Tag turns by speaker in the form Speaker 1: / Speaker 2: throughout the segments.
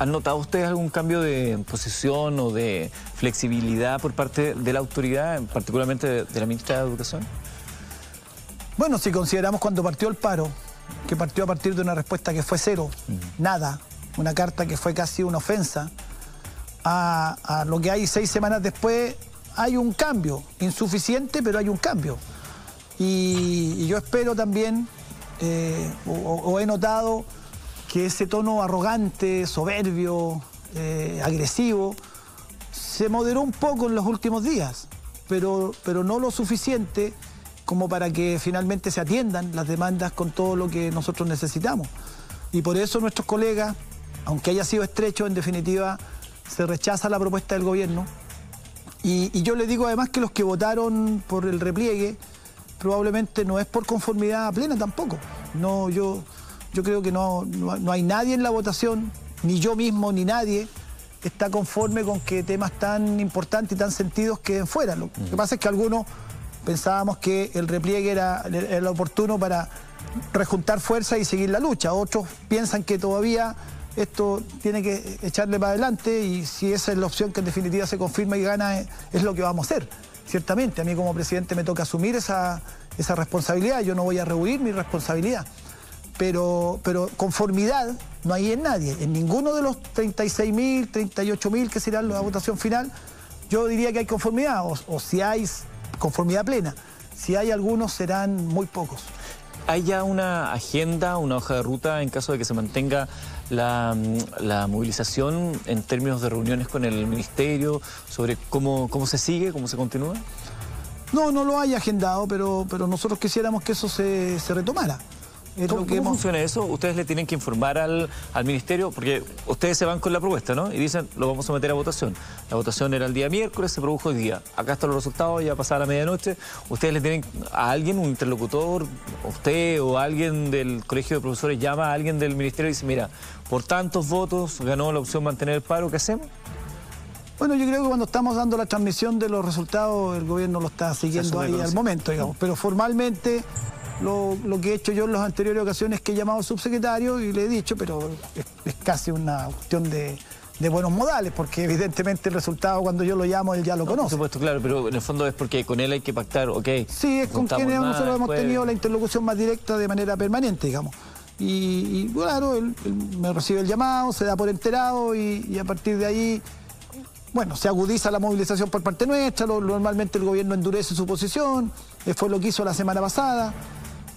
Speaker 1: ¿Han notado ustedes algún cambio de posición o de flexibilidad por parte de la autoridad, particularmente de la ministra de Educación?
Speaker 2: Bueno, si consideramos cuando partió el paro, que partió a partir de una respuesta que fue cero, nada, una carta que fue casi una ofensa, a, lo que hay seis semanas después, hay un cambio, insuficiente, pero hay un cambio. Y, yo espero también, eh, o he notado, que ese tono arrogante, soberbio, eh, agresivo, se moderó un poco en los últimos días, pero, pero no lo suficiente como para que finalmente se atiendan las demandas con todo lo que nosotros necesitamos. Y por eso nuestros colegas, aunque haya sido estrecho, en definitiva, se rechaza la propuesta del gobierno. Y, y yo le digo además que los que votaron por el repliegue probablemente no es por conformidad plena tampoco. No, yo yo creo que no, no, hay nadie en la votación, ni yo mismo, ni nadie, está conforme con que temas tan importantes y tan sentidos queden fuera. Lo que pasa es que algunos pensábamos que el repliegue era, era oportuno para rejuntar fuerzas y seguir la lucha. Otros piensan que todavía esto tiene que echarle para adelante y si esa es la opción que en definitiva se confirma y gana, es, lo que vamos a hacer. Ciertamente, a mí como presidente me toca asumir esa, esa responsabilidad, yo no voy a rehuir mi responsabilidad pero, pero conformidad no hay en nadie, en ninguno de los 36.000, 38.000 que será la votación final, yo diría que hay conformidad, o, si hay conformidad plena. Si hay algunos, serán muy pocos.
Speaker 1: ¿Hay ya una agenda, una hoja de ruta en caso de que se mantenga la, movilización en términos de reuniones con el ministerio sobre cómo, cómo se sigue, cómo se continúa?
Speaker 2: No, no lo hay agendado, pero, pero nosotros quisiéramos que eso se, se retomara.
Speaker 1: ¿Cómo, funciona eso? Ustedes le tienen que informar al, ministerio, porque ustedes se van con la propuesta, ¿no? Y dicen, lo vamos a someter a votación. La votación era el día miércoles, se produjo hoy día. Acá están los resultados, ya pasada la medianoche. Ustedes le tienen a alguien, un interlocutor, usted o alguien del colegio de profesores llama a alguien del ministerio y dice, mira, por tantos votos ganó la opción mantener el paro, ¿qué hacemos?
Speaker 2: Bueno, yo creo que cuando estamos dando la transmisión de los resultados, el gobierno lo está siguiendo ahí al momento, digamos. Pero formalmente lo, que he hecho yo en las anteriores ocasiones es que he llamado al subsecretario y le he dicho, pero es, casi una cuestión de, buenos modales, porque evidentemente el resultado cuando yo lo llamo él ya lo conoce.
Speaker 1: Por supuesto, claro, pero en el fondo es porque con él hay que pactar, ok.
Speaker 2: Sí, es con quien nosotros hemos tenido la interlocución más directa de manera permanente, digamos. Y, claro, él, me recibe el llamado, se da por enterado y, a partir de ahí, bueno, se agudiza la movilización por parte nuestra, normalmente el gobierno endurece su posición, fue lo que hizo la semana pasada.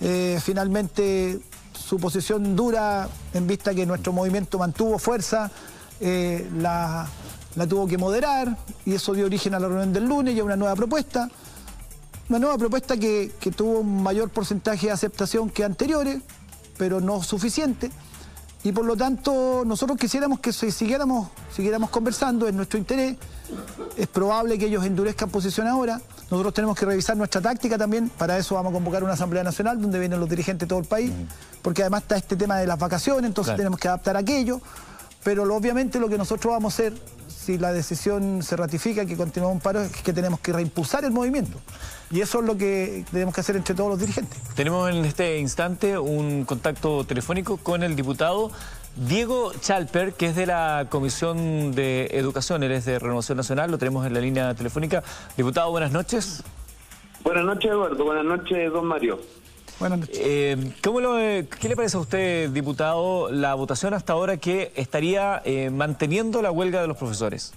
Speaker 2: Eh, finalmente su posición dura en vista que nuestro movimiento mantuvo fuerza, eh, la, tuvo que moderar y eso dio origen a la reunión del lunes y a una nueva propuesta. Una nueva propuesta que, tuvo un mayor porcentaje de aceptación que anteriores, pero no suficiente. Y por lo tanto, nosotros quisiéramos que siguiéramos, siguiéramos conversando, en nuestro interés. Es probable que ellos endurezcan posición ahora. Nosotros tenemos que revisar nuestra táctica también, para eso vamos a convocar una Asamblea Nacional donde vienen los dirigentes de todo el país, porque además está este tema de las vacaciones, entonces tenemos que adaptar aquello, pero obviamente lo que nosotros vamos a hacer, si la decisión se ratifica que continúa un paro, es que tenemos que reimpulsar el movimiento. Y eso es lo que tenemos que hacer entre todos los dirigentes.
Speaker 1: Tenemos en este instante un contacto telefónico con el diputado Diego Chalper, que es de la Comisión de Educación, él es de Renovación Nacional, lo tenemos en la línea telefónica. Diputado, buenas noches.
Speaker 3: Buenas noches, Eduardo. Buenas noches, don Mario.
Speaker 1: Buenas noches. Eh, ¿cómo lo, ¿Qué le parece a usted, diputado, la votación hasta ahora que estaría eh, manteniendo la huelga de los profesores?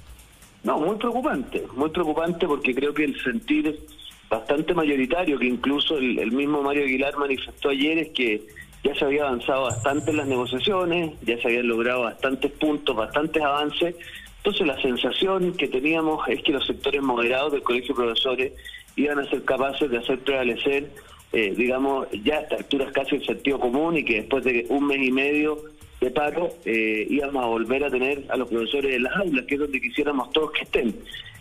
Speaker 3: No, muy preocupante, muy preocupante porque creo que el sentir bastante mayoritario, que incluso el mismo Mario Aguilar manifestó ayer, es que ya se había avanzado bastante en las negociaciones, ya se habían logrado bastantes puntos, bastantes avances. Entonces la sensación que teníamos es que los sectores moderados del Colegio de Profesores iban a ser capaces de hacer prevalecer, eh, digamos, ya a estas alturas casi el sentido común y que después de un mes y medio de paro eh, íbamos a volver a tener a los profesores en las aulas, que es donde quisiéramos todos que estén.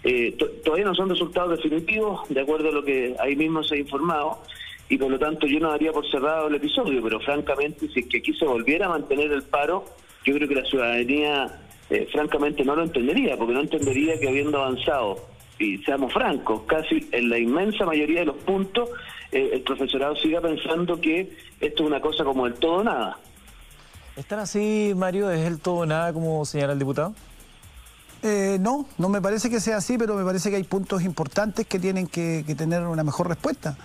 Speaker 3: Eh, todavía no son resultados definitivos, de acuerdo a lo que ahí mismo se ha informado, y por lo tanto yo no daría por cerrado el episodio, pero francamente si es que aquí se volviera a mantener el paro, yo creo que la ciudadanía eh, francamente no lo entendería, porque no entendería que habiendo avanzado, y seamos francos, casi en la inmensa mayoría de los puntos, eh, el profesorado siga pensando que esto es una cosa como el todo nada.
Speaker 1: ¿Están así, Mario? ¿Es el todo nada como señala el diputado?
Speaker 2: Eh, no, no me parece que sea así, pero me parece que hay puntos importantes que tienen que, que tener una mejor respuesta.